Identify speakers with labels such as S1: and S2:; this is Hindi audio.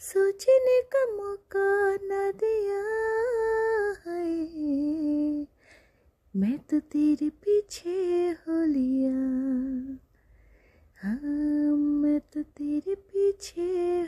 S1: सोचने का मौका न दिया है। मैं तो तेरे पीछे हो लिया। हाँ मैं तो तेरे पीछे